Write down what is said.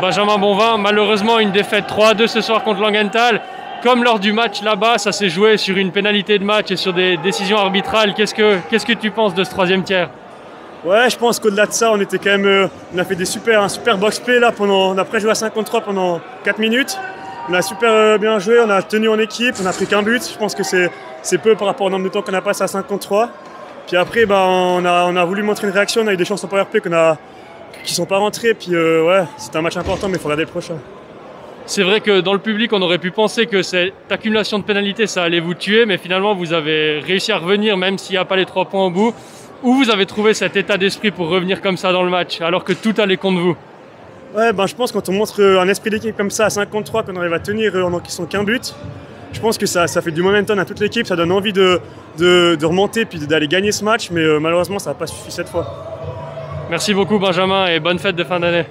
Benjamin Bonvin, malheureusement une défaite 3-2 ce soir contre Langenthal. Comme lors du match là-bas, ça s'est joué sur une pénalité de match et sur des décisions arbitrales. Qu'est-ce que, tu penses de ce troisième tiers? Ouais, je pense qu'au-delà de ça, on était quand euh, a fait des super, un super box play là pendant, on a pré joué à 53 pendant 4 minutes. On a super euh, bien joué, on a tenu en équipe, on a pris qu'un but. Je pense que c'est, peu par rapport au nombre de temps qu'on a passé à 53. Puis après, bah, on, a, on a voulu montrer une réaction, on a eu des chances en power play qu'on a, qui sont pas rentrées. Puis euh, ouais, c'était un match important, mais il faut regarder le prochain. C'est vrai que dans le public, on aurait pu penser que cette accumulation de pénalités, ça allait vous tuer, mais finalement, vous avez réussi à revenir, même s'il n'y a pas les trois points au bout. Où vous avez trouvé cet état d'esprit pour revenir comme ça dans le match, alors que tout allait contre vous? Ouais, ben, je pense que quand on montre euh, un esprit d'équipe comme ça à 53, qu'on arrive à tenir euh, en encaissant qu'un but, je pense que ça, ça fait du momentum à toute l'équipe, ça donne envie de, de, de remonter puis d'aller gagner ce match, mais euh, malheureusement, ça n'a pas suffi cette fois. Merci beaucoup, Benjamin, et bonne fête de fin d'année.